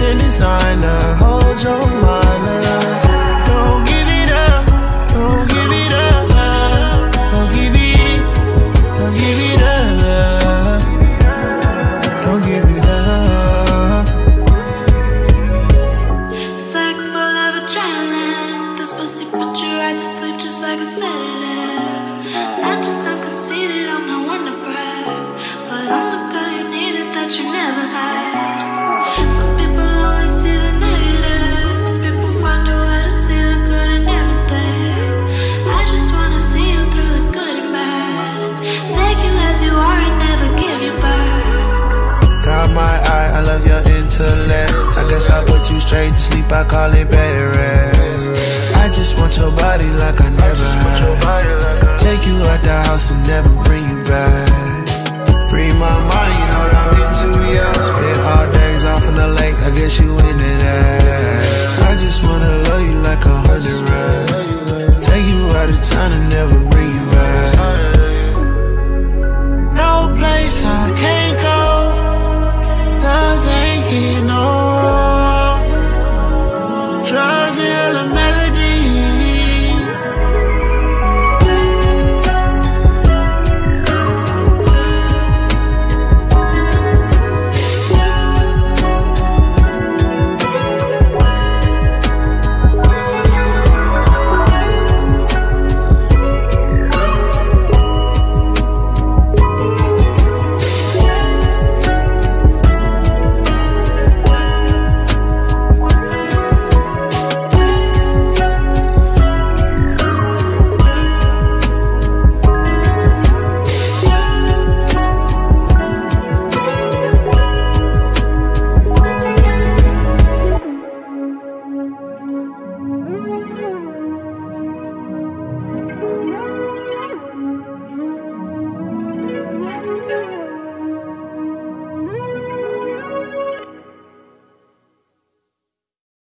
something designer. Uh, hold your manners. Uh, don't give it up. Don't give it up. Uh, don't give it. Don't give it up. Don't give it up. Sex full of adrenaline. This pussy put you right to sleep just like I said. rest. I put you straight to sleep, I call it bed rest. I just want your body like I never had. Take you out the house and never bring you back. Free my mind, you know what I'm into, yeah. Spend all days off in the lake, I guess you into that. I just wanna love you like a hundred rest. Take you out of town and never bring you back.